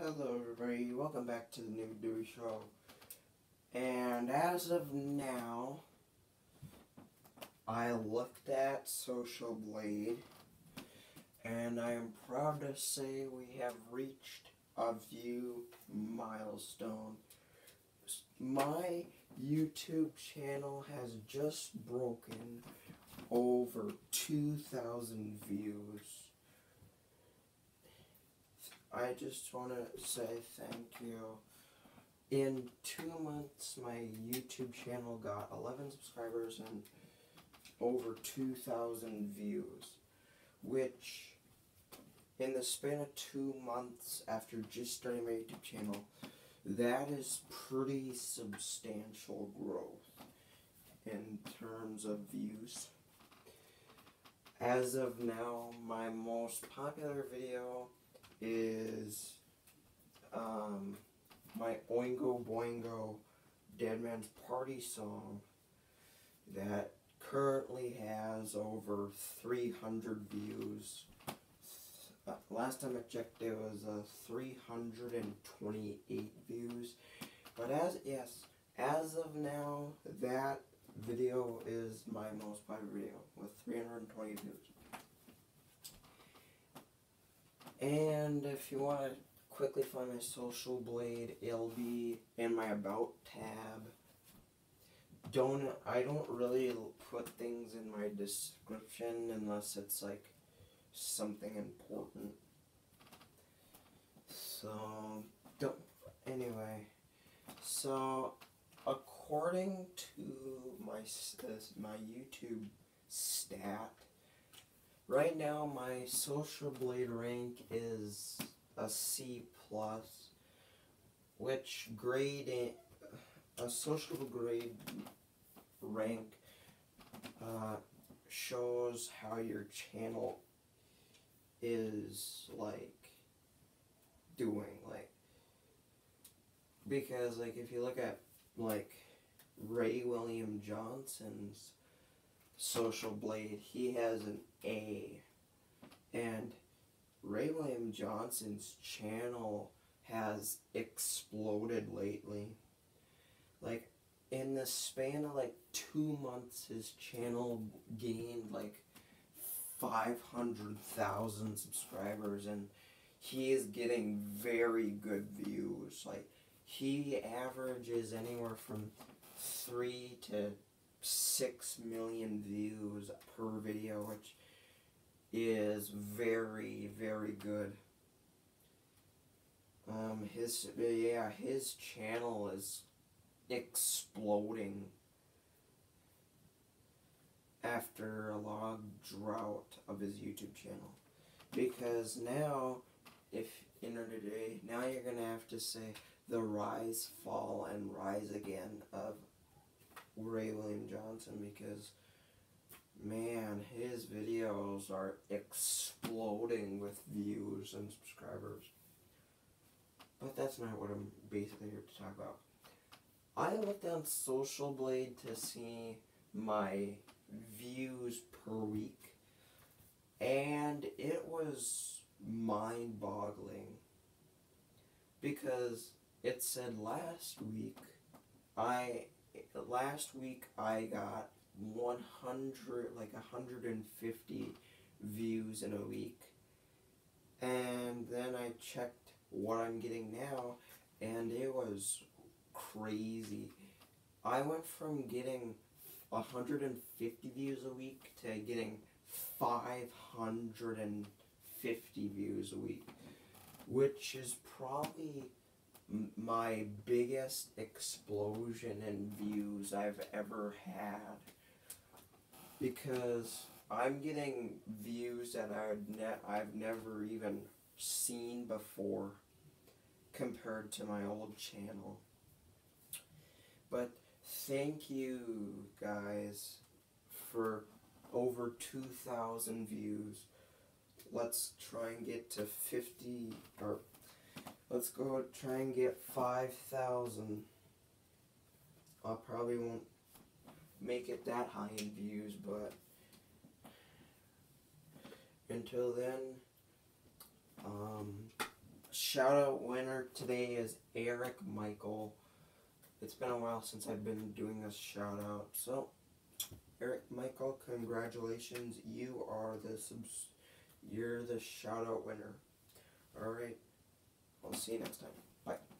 Hello, everybody. Welcome back to the New Dewey Show. And as of now, I looked at Social Blade, and I am proud to say we have reached a view milestone. My YouTube channel has just broken over 2,000 views. I just want to say thank you. In two months, my YouTube channel got 11 subscribers and over 2,000 views, which in the span of two months after just starting my YouTube channel, that is pretty substantial growth in terms of views. As of now, my most popular video is um, my Oingo Boingo Dead Man's Party song that currently has over 300 views. Uh, last time I checked, it was uh, 328 views. But as yes, as of now, that video is my most popular video with 320 views. And if you want to quickly find my social blade, it'll be in my about tab. Don't I don't really put things in my description unless it's like something important. So don't anyway. So according to my my YouTube stat Right now, my Social Blade rank is a C plus, which grade a social grade rank uh, shows how your channel is like doing like because like if you look at like Ray William Johnson's Social Blade, he has an A. And Ray William Johnson's channel has exploded lately. Like, in the span of like two months, his channel gained like 500,000 subscribers, and he is getting very good views. Like, he averages anywhere from three to six million views per video, which is very, very good. Um, his, yeah, his channel is exploding after a long drought of his YouTube channel. Because now, if in order today, now you're gonna have to say the rise, fall, and rise again of Ray William Johnson because man, his videos are exploding with views and subscribers. But that's not what I'm basically here to talk about. I looked on Social Blade to see my views per week, and it was mind boggling because it said last week I last week I got 100, like 150 views in a week. And then I checked what I'm getting now, and it was crazy. I went from getting 150 views a week to getting 550 views a week, which is probably my biggest explosion in views I've ever had because I'm getting views that I've, ne- I've never even seen before compared to my old channel. But thank you guys for over 2,000 views. Let's try and get to 50 or Let's go try and get 5,000. I probably won't make it that high in views, but until then, um, shout out winner today is Eric Michael. It's been a while since I've been doing this shout out. So, Eric Michael, congratulations. You are the subs. You're the shout out winner. All right. I'll see you next time. Bye.